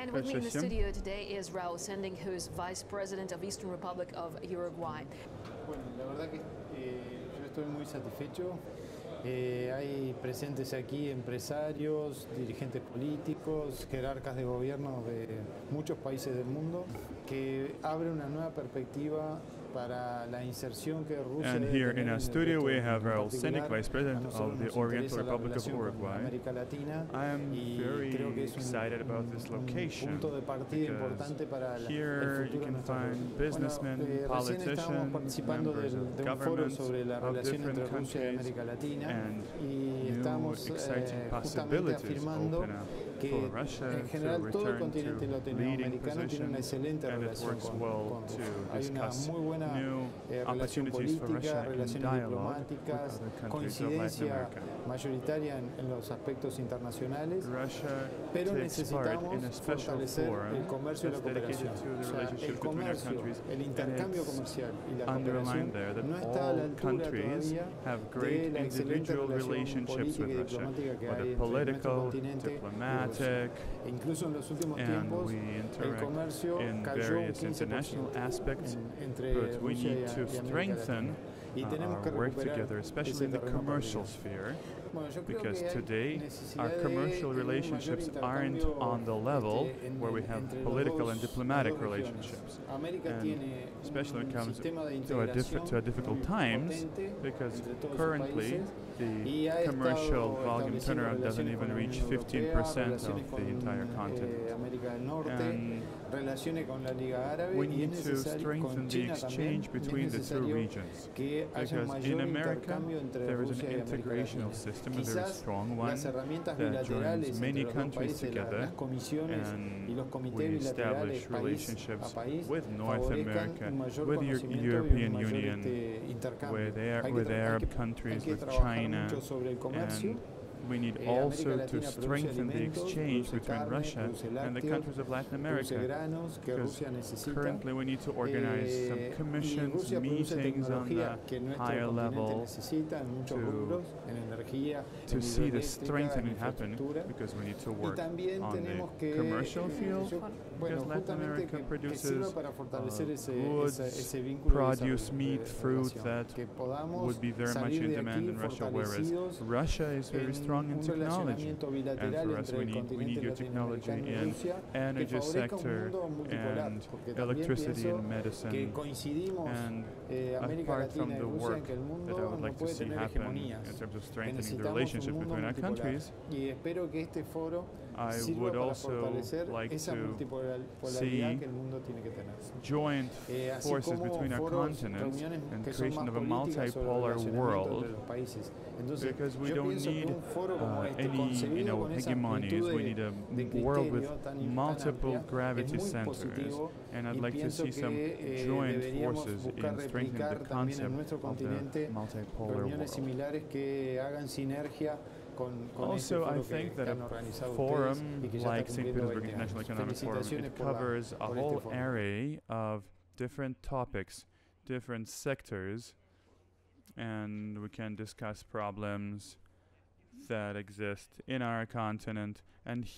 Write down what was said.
And with me in the studio today is Raúl Sending, who is Vice President of Eastern Republic of Uruguay. Bueno, la verdad que eh, yo estoy muy satisfecho. Eh, hay presentes aquí empresarios, dirigentes políticos, jerarcas de gobierno de muchos países del mundo, que abre una nueva perspectiva para la inserción que Rusia And here in our studio we have Raúl Sendic, Vice President of the Oriental Republic of Uruguay. I am very creo que es un, excited about this location punto de partida because importante para la- here you can find businessmen, eh, politicians, members of de un foro governments of different countries and new eh, exciting possibilities open up que en general todo el continente latinoamericano tiene una excelente and it relación works con, well con to Rusia. Hay una discuss muy buena new eh, relación opportunities for política, relaciones diplomáticas, countries of Latin coincidencia America. mayoritaria en, en los aspectos internacionales, Russia pero necesitamos in a special fortalecer forum el comercio y la cooperación. the O sea, el relationship between our comercio, el intercambio comercial y la cooperación there that no está a la all altura countries todavía have de great la excelente individual relación relationships política with y Russia, diplomática que hay whether entre nuestro continente y Rusia. diplomatic, incluso en and we interact in various international aspects, but we need to strengthen uh, work together, especially in the commercial sphere, Bueno, yo creo because today our commercial relationships aren't on the level where we have political and diplomatic relationships. And especially when it comes to a, diff- integración to a difficult times, because entre todos sus currently the commercial volume turnaround doesn't even reach 15% of the entire eh, continent. Norte, And relaciones con la Liga Árabe we need to strengthen the exchange between the two regions. Que haya un Because in America, there is an integrational system, a very strong one, that joins many countries together, and we establish relationships with North America, with the European Union, with, Ar- with Arab countries, with China, mucho sobre el comercio. and we need Eh, also to strengthen the exchange between Russia and the countries of Latin America. because Currently, we need to organize Eh, some commissions, meetings on the higher level necesita en muchos to- rubros, en energía, to see the strengthening happen because we need to work on the commercial eh, field because Latin America produces uh, goods, esa- ese vínculo y esa produce meat, fruit that would be very much in demand in Russia, whereas Russia is very en strong in technology. And for us, we need, we need your technology in energy sector and electricity and medicine. And eh, apart from the work that I would like to see happen in terms of strengthening the relationship between our countries, Y espero que este foro I would also like to see que el mundo tiene que tener. joint Eh, forces between our continents and creation of a políticas sobre el multipolar world entre los países. Entonces, because we don't need un foro como uh, any you know hegemonies. We need a world with criterio tan, tan multiple gravity centers, and I'd like to see some eh, joint forces in strengthening the concept of the multipolar world. similares que hagan sinergia con, con este Also, I think that a forum ustedes y que ya like St. Petersburg International. Economic Forum, it covers a whole array of different topics, different sectors, and we can discuss problems that exist in our continent and here.